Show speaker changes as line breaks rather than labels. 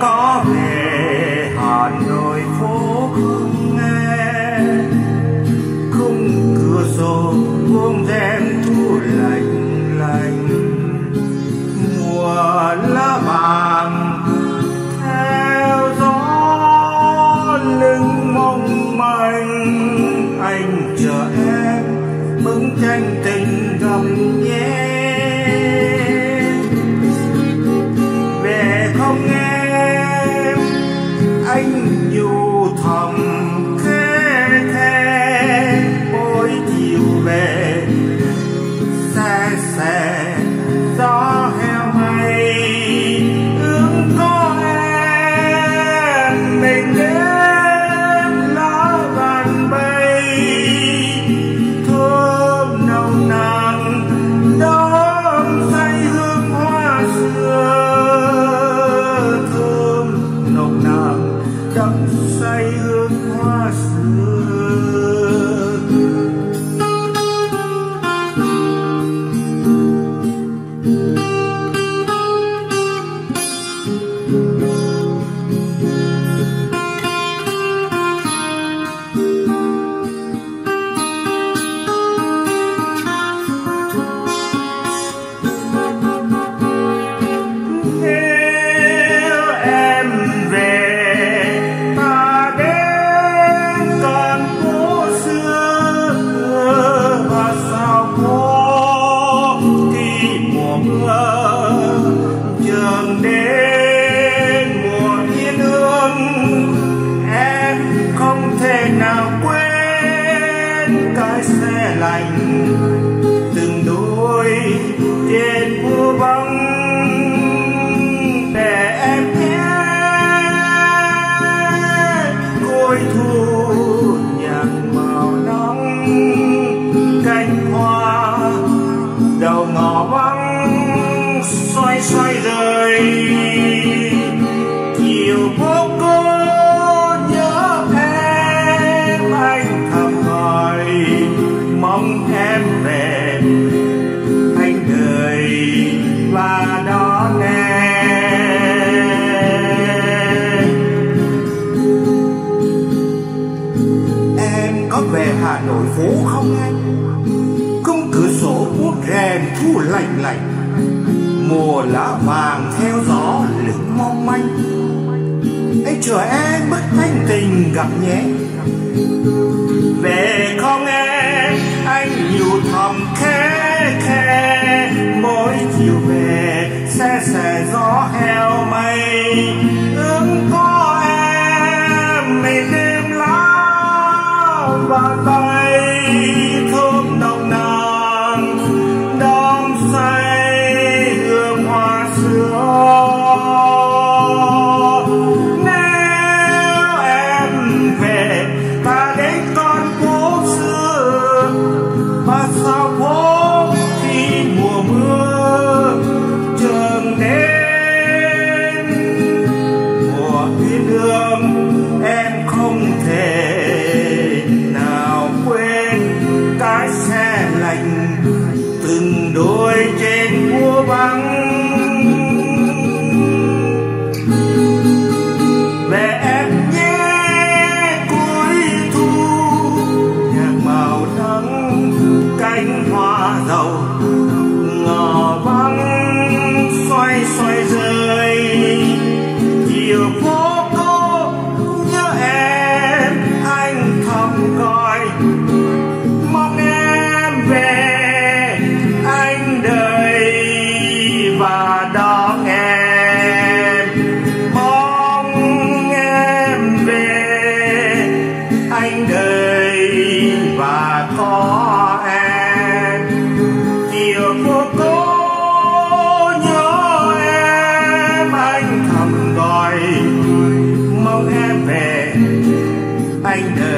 có về Say ước. lạnh và đó nghe. Em có về hà nội phố không anh cung cửa sổ buốt rèm thu lạnh lạnh. Mùa lá vàng theo gió lững mong manh. Anh chờ em bất thanh tình gặp nhé. từng đôi trên anh đợi